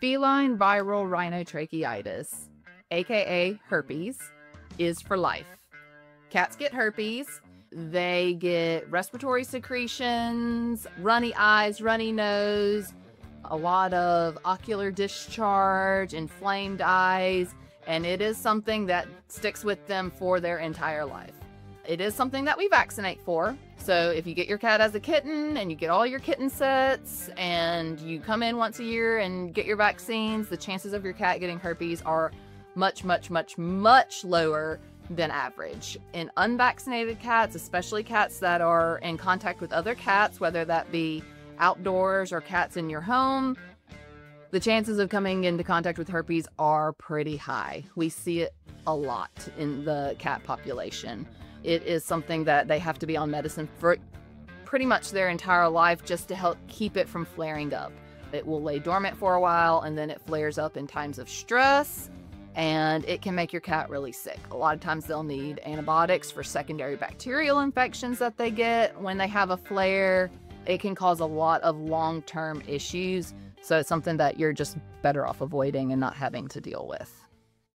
Feline viral rhinotracheitis, aka herpes, is for life. Cats get herpes. They get respiratory secretions, runny eyes, runny nose, a lot of ocular discharge, inflamed eyes, and it is something that sticks with them for their entire life. It is something that we vaccinate for. So if you get your cat as a kitten and you get all your kitten sets and you come in once a year and get your vaccines, the chances of your cat getting herpes are much, much, much, much lower than average. In unvaccinated cats, especially cats that are in contact with other cats, whether that be outdoors or cats in your home, the chances of coming into contact with herpes are pretty high. We see it a lot in the cat population. It is something that they have to be on medicine for pretty much their entire life just to help keep it from flaring up. It will lay dormant for a while and then it flares up in times of stress and it can make your cat really sick. A lot of times they'll need antibiotics for secondary bacterial infections that they get when they have a flare. It can cause a lot of long term issues. So it's something that you're just better off avoiding and not having to deal with.